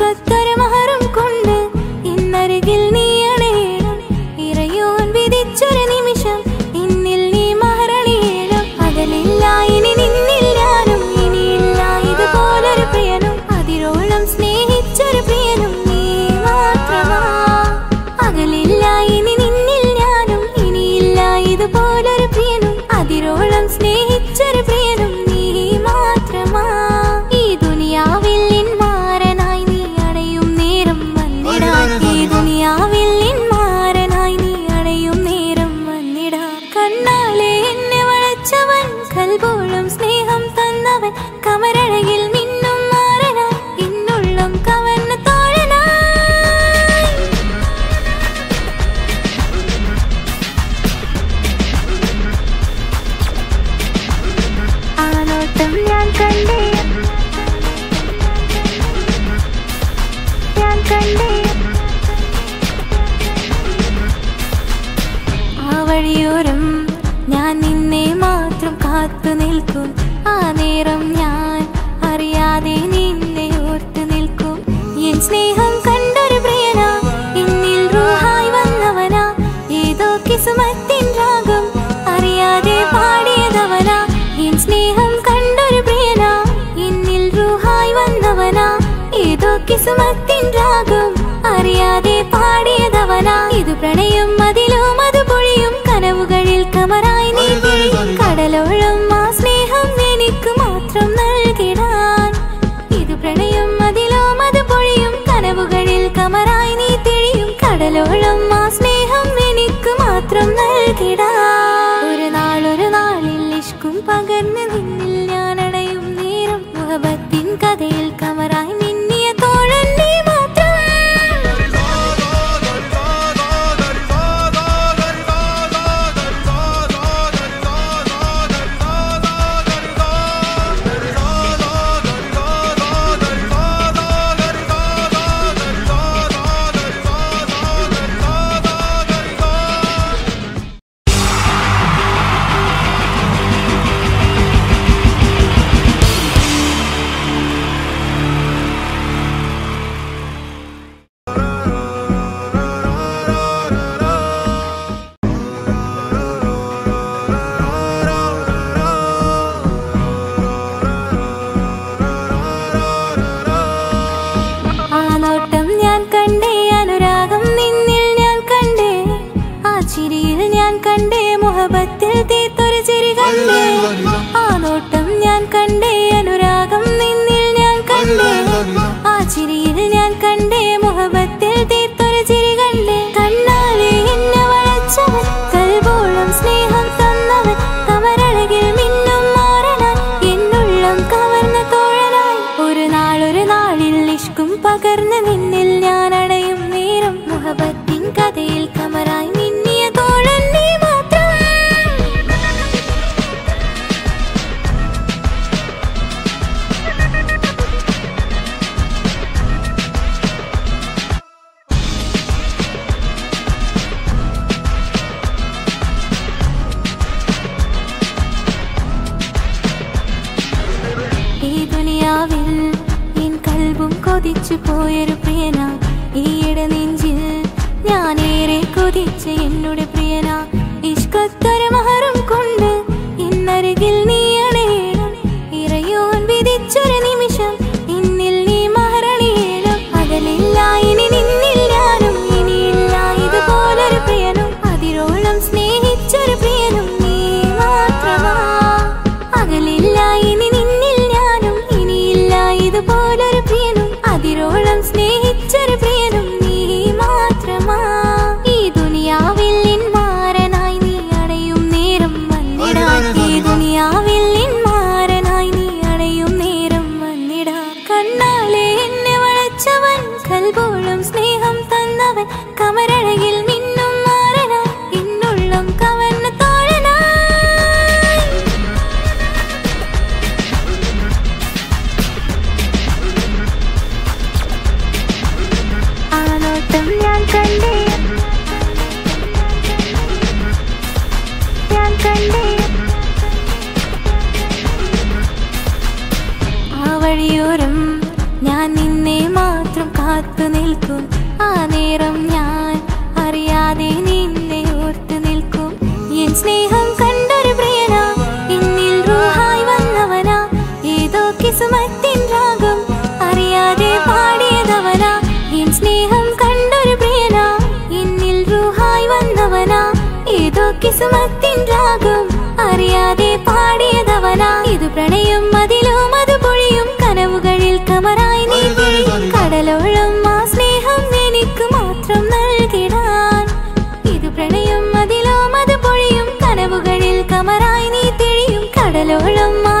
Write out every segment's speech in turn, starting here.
கத்த നിൽക്കും. ആ നേരം ഞാൻ അറിയാതെ നിന്നെ ഓർത്ത് നിൽക്കും. എൻ സ്നേഹം കണ്ടൊരു പ്രിയന എന്നിൽ റൂഹായി വന്നവനാ. ഏതോ കിസുമത്തിൻ രാഗം അറിയാതെ പാടിയതവനാ. എൻ സ്നേഹം കണ്ടൊരു പ്രിയന എന്നിൽ റൂഹായി വന്നവനാ. ഏതോ കിസുമത്തിൻ രാഗം അറിയാതെ ചിരിയിൽ ഞാൻ കണ്ടേ മുഹബത്തിൽ തീത്തൊരു ചിരി കണ്ടേ. ആ നോട്ടം ഞാൻ കണ്ടേ അനുരാഗം നിന്നിൽ ഞാൻ കണ്ടേ. ആ ചിരിയിൽ ഞാൻ കണ്ടേ മുഹബത്തിൽ തീത്തൊരു ചിരി കണ്ടേ. കണ്ണാലെ എന്നെ വളച്ചവൻ കൽബോളം സ്നേഹം തന്നവൻ. കമരഴകിൽ മിന്നും മാറണാൻ എന്നുള്ളം കവർന്ന തോഴനായി ഒരു നാളൊരു നാളിൽ നിഷ്കും പകർന്ന് നിന്നിൽ ഞാൻ അടയും നേരം. മുഹബത്തിൻ കഥയിൽ കമറായി പോയൊരു പ്രിയന ഈയിടെ നെഞ്ചിൽ ഞാനേറെ കൊതിച്ച് എന്നോട് പ്രണയത്തിൻ രാഗം അറിയാതെ പാടിയതവനാ. ഇത് പ്രണയം മതിലും അത് പൊഴിയും. കനവുകളിൽ കമറായി നീട്ടി കടലോളം ആ സ്നേഹം എനിക്ക് മാത്രം നൽകിടാൻ. ഇത് പ്രണയം മതിലും അത് പൊഴിയും. കനവുകളിൽ കമറായി നീ തെളിയും. കടലോളം ആ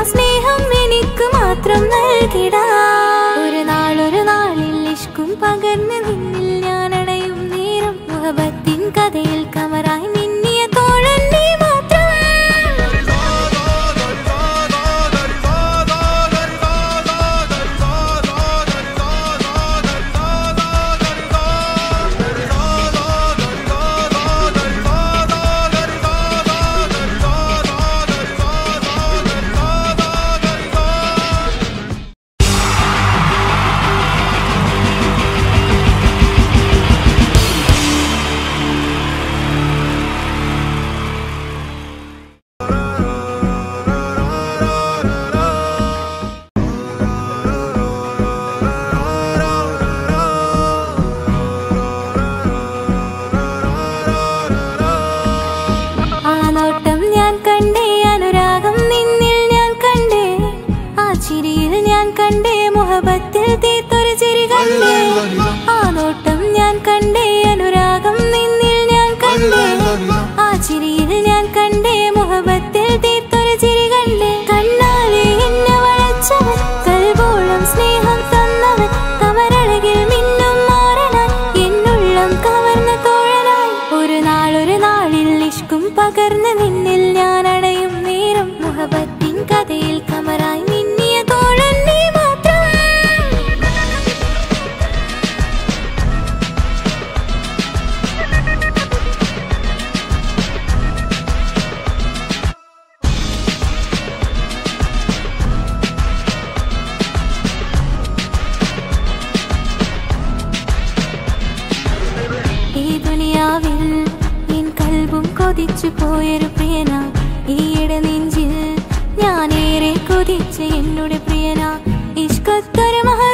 രാവിൽ എൻ കൽവും കൊതിച്ചു പോയൊരു പ്രിയന. ഈയിടെ നെഞ്ചിൽ ഞാനേറെ കൊതിച്ച് എന്നോട് പ്രിയന. ഇഷ്കത്തൊരു മഹ